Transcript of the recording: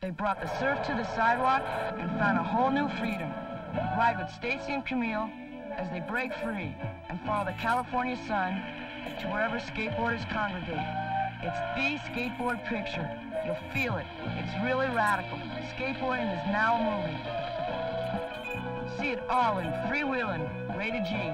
They brought the surf to the sidewalk and found a whole new freedom. Ride with Stacy and Camille as they break free and follow the California sun to wherever skateboarders congregate. It's the skateboard picture. You'll feel it. It's really radical. Skateboarding is now a movie. See it all in Freewheelin', rated G.